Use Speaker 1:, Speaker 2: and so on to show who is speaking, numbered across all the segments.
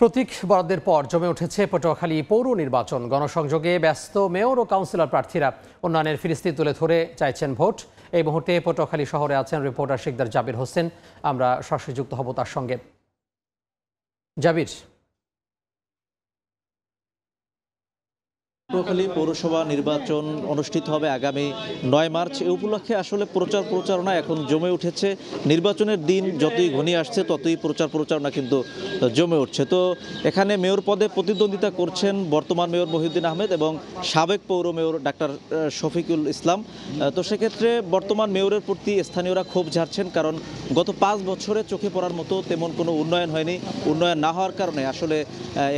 Speaker 1: প্রতীক বরাদ্দের পর জমে উঠেছে পটুয়াখালী পৌর নির্বাচন। গণসংযোগে ব্যস্ত মেয়র ও কাউন্সিলর প্রার্থীরা উন্নয়নের ফিরিস্তি তুলে ধরে চাইছেন ভোট। এই মুহূর্তে পটুয়াখালী শহরে আছেন রিপোর্টার শিকদার জাবির হোসেন। আমরা সরাসরি যুক্ত হব তার সঙ্গে। জাবির
Speaker 2: পটুয়াখালী পৌরসভা নির্বাচন অনুষ্ঠিত হবে আগামী নয় মার্চ। এ উপলক্ষে আসলে প্রচার প্রচারণা এখন জমে উঠেছে। নির্বাচনের দিন যতই ঘনিয়ে আসছে, ততই প্রচার প্রচারণা কিন্তু জমে উঠছে। তো এখানে মেয়র পদে প্রতিদ্বন্দ্বিতা করছেন বর্তমান মেয়র মহিউদ্দিন আহমেদ এবং সাবেক পৌর মেয়র ডাক্তার শফিকুল ইসলাম। তো সেক্ষেত্রে বর্তমান মেয়রের প্রতি স্থানীয়রা ক্ষোভ ঝাড়ছেন কারণ গত পাঁচ বছরে চোখে পড়ার মতো তেমন কোনো উন্নয়ন হয়নি। উন্নয়ন না হওয়ার কারণে আসলে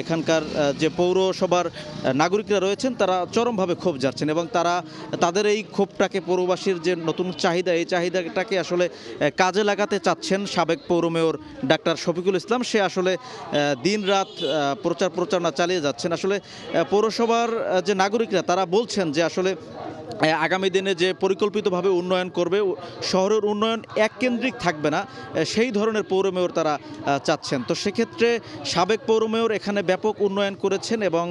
Speaker 2: এখানকার যে পৌরসভার নাগরিকরা নাগরিকরা রয়েছেন তারা চরমভাবে ক্ষোভ যাচ্ছেন এবং তারা তাদের এই ক্ষোভটাকে পৌরবাসীর যে নতুন চাহিদা, এই চাহিদাটাকে আসলে কাজে লাগাতে চাচ্ছেন সাবেক পৌর মেয়র ডাক্তার শফিকুল ইসলাম। সে আসলে দিন রাত প্রচার প্রচারণা চালিয়ে যাচ্ছেন। আসলে পৌরসভার যে নাগরিকরা, তারা বলছেন যে আসলে আগামী দিনে যে পরিকল্পিতভাবে উন্নয়ন করবে শহরের উন্নয়ন এককেন্দ্রিক থাকবে না সেই ধরনের পৌর মেয়র তারা চাচ্ছেন। তো সেক্ষেত্রে সাবেক পৌর মেয়র এখানে ব্যাপক উন্নয়ন করেছেন এবং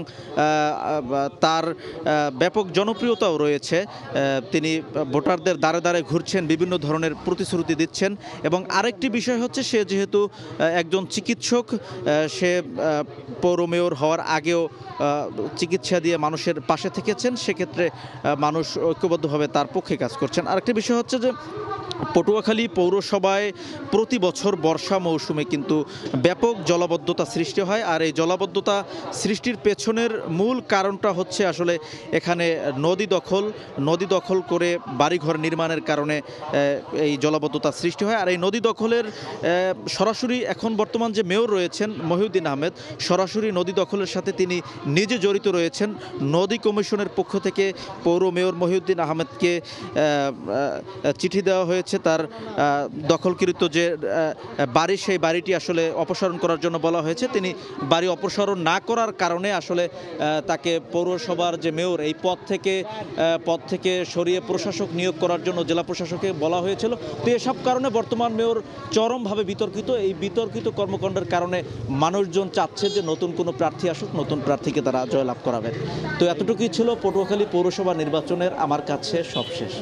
Speaker 2: তার ব্যাপক জনপ্রিয়তাও রয়েছে। তিনি ভোটারদের দ্বারে দ্বারে ঘুরছেন, বিভিন্ন ধরনের প্রতিশ্রুতি দিচ্ছেন এবং আরেকটি বিষয় হচ্ছে সে যেহেতু একজন চিকিৎসক সে পৌর মেয়র হওয়ার আগেও চিকিৎসা দিয়ে মানুষের পাশে থেকেছেন, সেক্ষেত্রে মানুষ ঐক্যবদ্ধভাবে তার পক্ষে কাজ করছেন। আরেকটি বিষয় হচ্ছে যে, পটুয়াখালী পৌরসভায় প্রতি বছর বর্ষা মৌসুমে কিন্তু ব্যাপক জলাবদ্ধতা সৃষ্টি হয় আর এই জলাবদ্ধতা সৃষ্টির পেছনের মূল কারণটা হচ্ছে আসলে এখানে নদী দখল নদী দখল করে বাড়িঘর নির্মাণের কারণে এই জলাবদ্ধতা সৃষ্টি হয়। আর এই নদী দখলের সরাসরি এখন বর্তমান যে মেয়র রয়েছেন মহিউদ্দিন আহমেদ, সরাসরি নদী দখলের সাথে তিনি নিজে জড়িত রয়েছেন। নদী কমিশনের পক্ষ থেকে পৌর মেয়র মহিউদ্দিন আহমেদকে আহ, আহ, চিঠি দেওয়া হয়েছে তার দখলকৃত যে বাড়ি সেই বাড়িটি আসলে অপসারণ করার জন্য বলা হয়েছে। তিনি বাড়ি অপসারণ না করার কারণে আসলে তাকে পৌরসভার যে মেয়র এই পদ থেকে পদ থেকে সরিয়ে প্রশাসক নিয়োগ করার জন্য জেলা প্রশাসকে বলা হয়েছিল। তো এসব কারণে বর্তমান মেয়র চরমভাবে বিতর্কিত। এই বিতর্কিত কর্মকাণ্ডের কারণে মানুষজন চাচ্ছে যে নতুন কোনো প্রার্থী আসুক নতুন প্রার্থীকে তারা জয়লাভ করাবেন তো এতটুকুই ছিল পটুয়াখালী পৌরসভা নির্বাচনের আমার কাছে সবশেষ।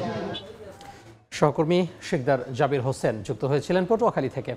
Speaker 1: সহকর্মী শেখদার জাবির হোসেন যুক্ত হয়েছিলেন পটুয়াখালী থেকে।